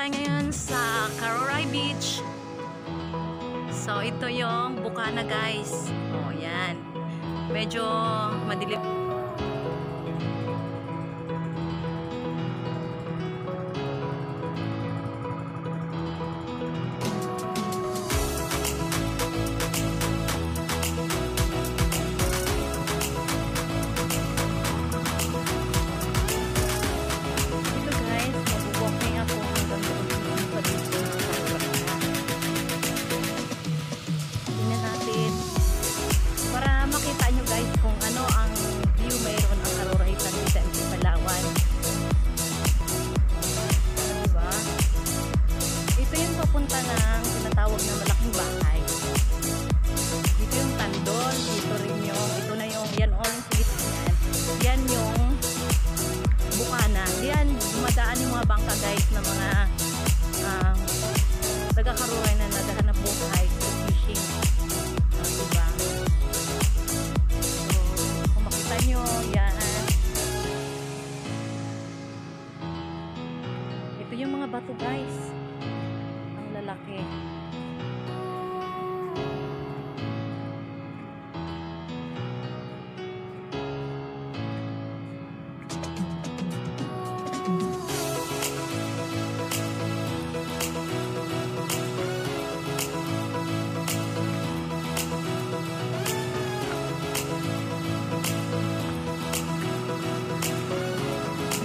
tayo ngayon sa Karoray Beach. So ito yung bukana guys. Oh, yan. Medyo madilim. Tinatawag na malaking bahay. Dito yung tandon, dito rin yung, ito na yung, yan all yung yan. Yan yung bukana. Yan, dumadaan yung mga bangka guys na mga um, taga-karuray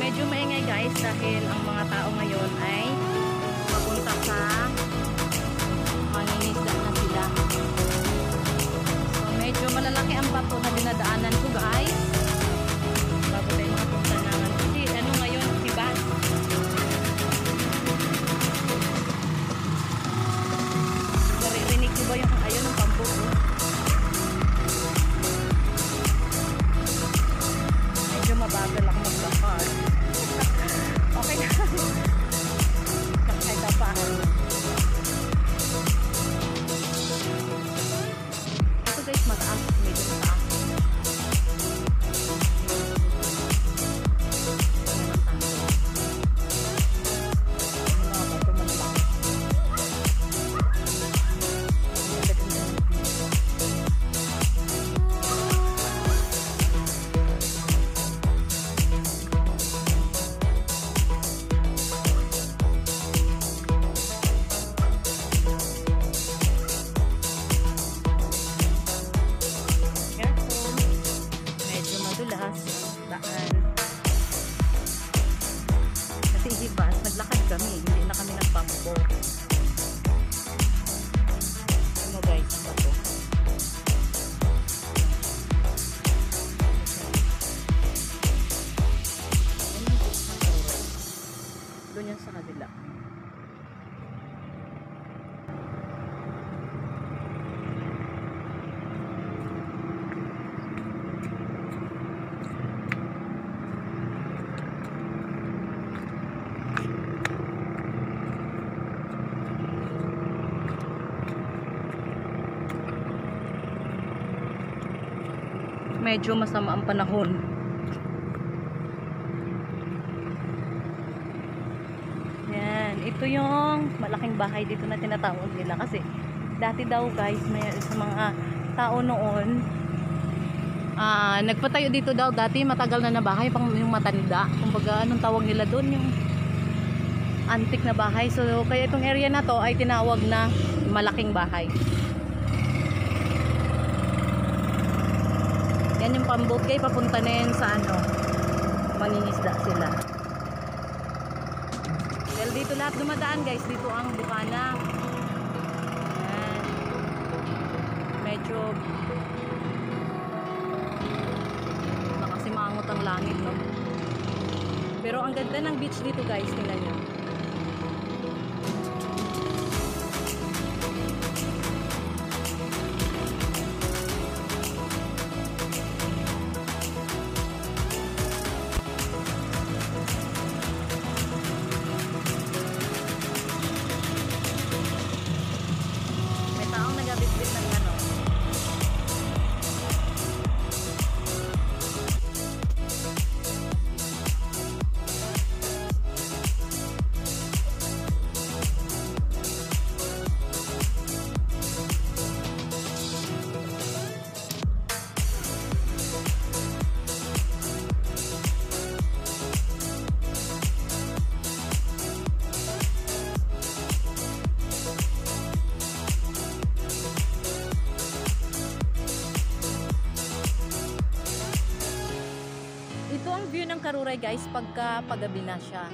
Medyo maingay guys dahil ang mga tao ngayon ay papunta sa mangingisda na sila. So medyo malalaki ang bato na dinadaanan ko guys. Kabila. medyo masama ang panahon. Yan, ito yung malaking bahay dito na tinatawag nila kasi dati daw guys, may sa mga tao noon ah nagpatayo dito daw dati matagal na na bahay pang yung matanda. Kumbaga anong tawag nila doon yung antik na bahay. So kaya itong area na to ay tinawag na malaking bahay. Yan yung pambot kay papunta na yan sa ano. Mangingisda sila. Dito lahat dumadaan guys. Dito ang bukana. Yan. Medyo nakasimangot ang langit no. Pero ang ganda ng beach dito guys. Tingnan nyo. Ito ang view ng Karuray guys pagka pagabi na siya.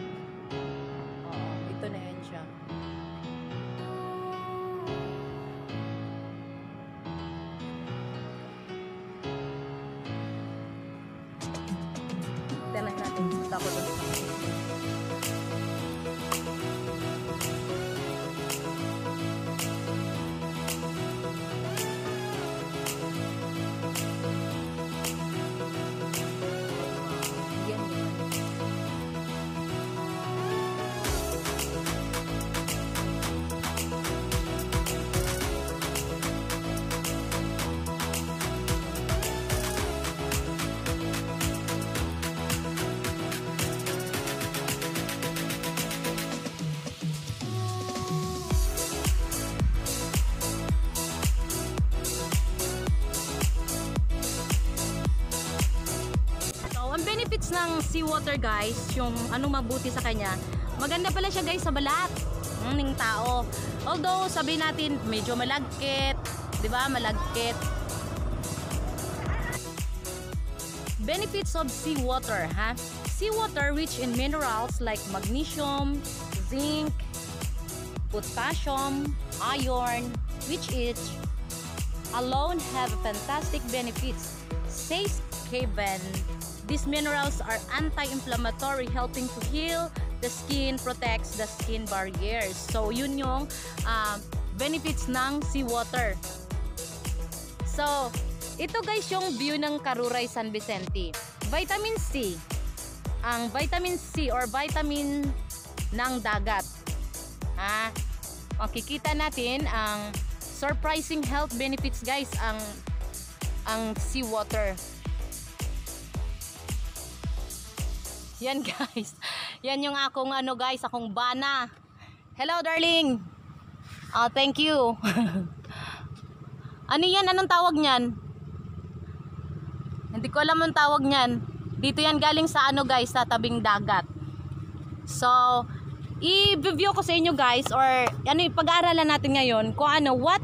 Benefits ng seawater guys, yung ano mabuti sa kanya, maganda pala siya guys sa balat mm, ng tao. Although, sabi natin, medyo malagkit, di ba? Malagkit. Benefits of seawater, ha? Seawater rich in minerals like magnesium, zinc, potassium, iron, which each alone have fantastic benefits. Says Kevin, these minerals are anti-inflammatory, helping to heal the skin, protects the skin barriers. So, yun yung um, benefits ng seawater. So, ito guys yung view ng Karuray San Vicente. Vitamin C. Ang vitamin C or vitamin ng dagat. Ah, makikita natin ang surprising health benefits guys ang ang seawater. Yan guys. Yan yung akong ano guys, akong bana. Hello darling. Oh, thank you. ano yan? Anong tawag niyan? Hindi ko alam ang tawag niyan. Dito yan galing sa ano guys, sa tabing dagat. So, i-review ko sa inyo guys or ano pag-aaralan natin ngayon kung ano what